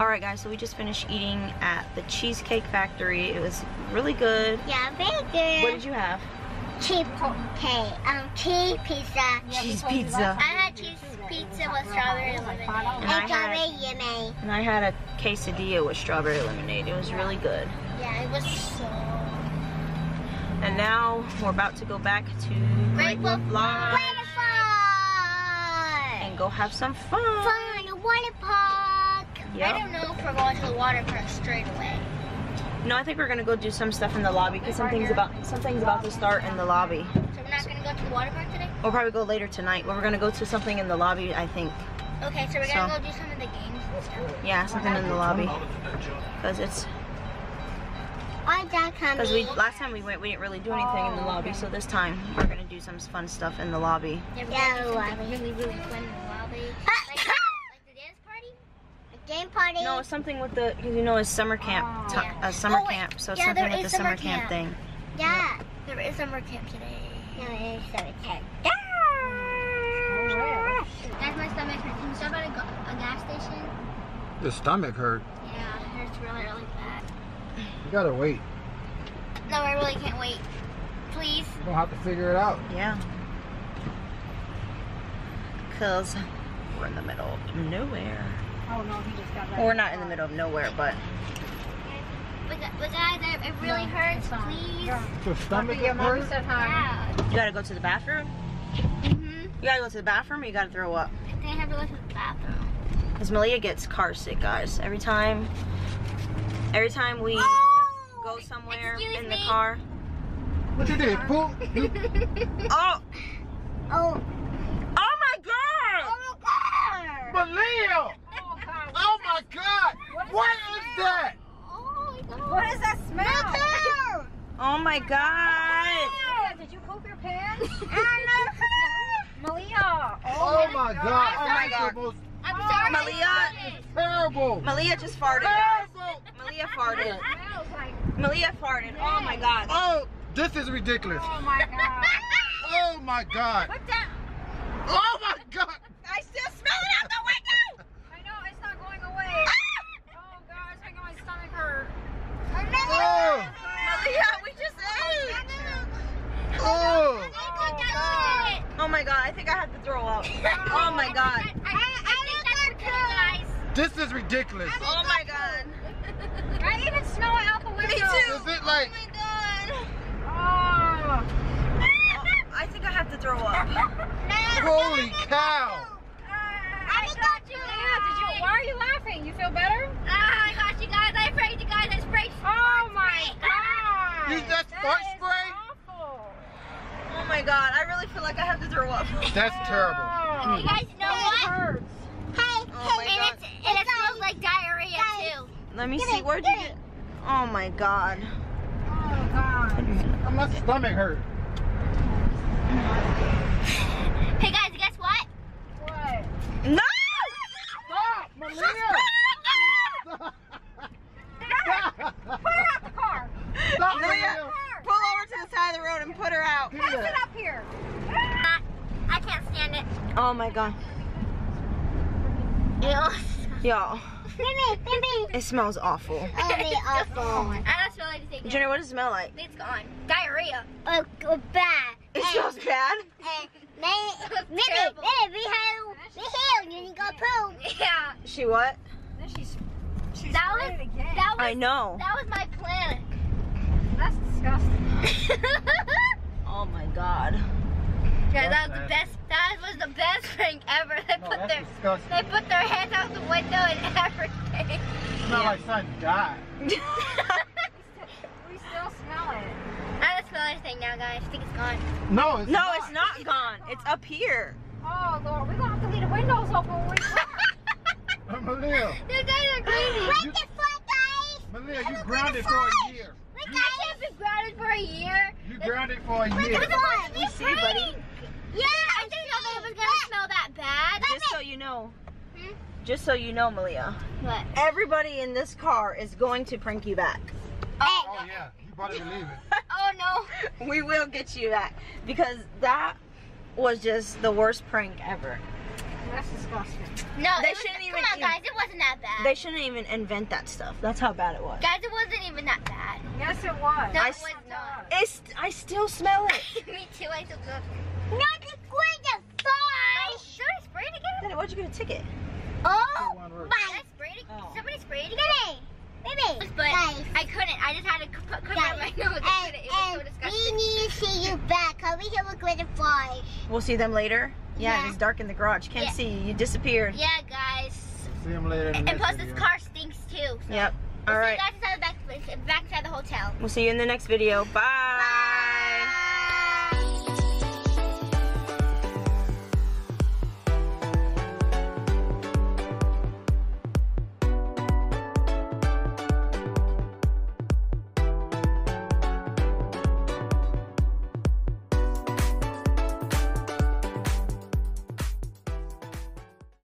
Alright guys, so we just finished eating at the Cheesecake Factory. It was really good. Yeah, very good. What did you have? Cheesecake. Um, cheese pizza. Cheese pizza. I had cheese pizza with strawberry lemonade. And, and strawberry had, yummy. And I had a quesadilla with strawberry lemonade. It was really good. Yeah, it was so. And now we're about to go back to Great Wolf Lodge and go have some fun. Fun water park. Yep. I don't know if we're going to the water park straight away. No, I think we're gonna go do some stuff in the lobby because something's about something's about to start in the lobby. So we're not gonna go to the water park today. We'll probably go later tonight, but we're gonna go to something in the lobby. I think. Okay, so we're gonna So- go do some of the games and stuff. Yeah, something in the lobby because it's I that coming. because we last time we went we didn't really do anything in the lobby, so this time we're gonna do some fun stuff in the lobby. Yeah, we're gonna do really, really fun in the lobby. Like, like the dance party. A game party. No, it's something with the because you know it's summer camp, oh, ti- Yeah. a summer Oh, camp, so Yeah, something there with the summer summer camp, camp. thing. Yeah. There is summer camp today. No, it is summer camp. Yeah. Guys, my stomach hurts. Can you stop at a, a gas station? Your stomach hurt. Yeah, it hurts really, really bad. You gotta wait. No, I really can't wait. Please. You're gonna have to figure it out. Yeah. Cause we're in the middle of nowhere. Oh no, he just got that. Well, we're not in the middle of nowhere, but But, but guys, it, it really hurts. Please. Your stomach Your mommy hurt? said hi. Yeah. you gotta go to the bathroom. Mm-hmm. You gotta go to the bathroom. Or you gotta throw up. I think I have to go to the bathroom. Cause Maliya gets car sick, guys. Every time, every time we Oh! go somewhere Excuse in the me. car. What you did? Poop? You, Oh, Oh. oh my God! Oh my god. Maliya! Oh Oh my God! What is that? Oh my god. What is that smell? Oh my God! Maliya, did you poop your pants? Oh Maliya. Oh, oh my God! Oh my God. I'm sorry. Maliya. terrible. Maliya just farted. Guys. Terrible. Maliya farted. Maliya farted. Oh my God. Oh, this is ridiculous. Oh my God. Oh my God. Put that. Oh my God. I still smell it out the window. I know it's not going away. Ah! Oh God, it's making my stomach hurt. Oh. Maliya, we just ate. Oh. Oh, oh my God, I think I have to throw up. Oh my God. I, I think that's for kidding, guys. This is ridiculous. Oh my God. I even smell it out the window. Me too. Is it like? Oh my God. Oh. I think I have to throw up. Holy cow. I got you. Maliya, did you? Why are you laughing? You feel better? Ah, I got you guys. I sprayed you guys. I sprayed. Oh my God. You just That fart is spray? Awful. Oh my God, I really feel like I have to throw up. That's terrible. Oh. You guys know It what? hurts. Hey, Oh my and, God. it's, and it smells like diarrhea too. Let me Give see, it, where'd you give get? Oh my God. God. My stomach hurt. Hey guys, guess what? What? No! Stop, Maliya. Stop. Put her out the car. Stop, Maliya, Maliya. pull over to the side of the road and put her out. Give Pass it up here. Uh, I can't stand it. Oh my God. Ew. Y'all, Mimi, Mimi. it smells awful. Oh, me awful. I don't smell what does it smell like? It's gone. Diarrhea. Oh, oh bad. It smells bad. Hey, Mimi, Mimi, we have, we have, you go poop. Yeah. She what? Then she's she's That was, again. that was, I know. that was my plan. That's disgusting. Oh my God. Yeah, that was the best. That was the best prank ever. They No, put their disgusting. they put their heads out the window and everything. Smell like something died. We still smell it. I don't smell anything now, guys. I think it's gone. No, it's no, not. it's not gone. It's up here. Oh Lord, we're gonna have to leave the windows open when we Maliya, You guys are crazy. What the fuck, guys? Maliya, you grounded for a year. We guys have been grounded for a year. You grounded for a year. You see, buddy? Yeah, I didn't know that it was gonna smell that bad. Just so you know. Hmm? Just so you know, Maliya. What? Everybody in this car is going to prank you back. Oh, oh yeah, you better believe it. Oh no. We will get you back because that was just the worst prank ever. That's disgusting. No, They it was, shouldn't come even on, even- guys. It wasn't that bad. They shouldn't even invent that stuff. That's how bad it was. guys, it wasn't even that bad. Yes, it was. No, I it was not. It's, I still smell it. Me too. I took the. Not the going to fly. Should I spray it again? Then why'd you get a ticket? Oh, one word. Did I spray it? Oh. Somebody sprayed it again. Baby, but I couldn't. I just had to put cover up my nose. I couldn't. It was so disgusting. need to see you back. Come here with glitter flies. We'll see them later. Yeah, Yeah. it's dark in the garage. Can't Yeah. see you. You disappeared. Yeah, guys. See them later in And next plus, video. this car stinks too. So. Yep. We'll All see right. you guys inside the back, back inside the hotel. We'll see you in the next video. Bye. Bye.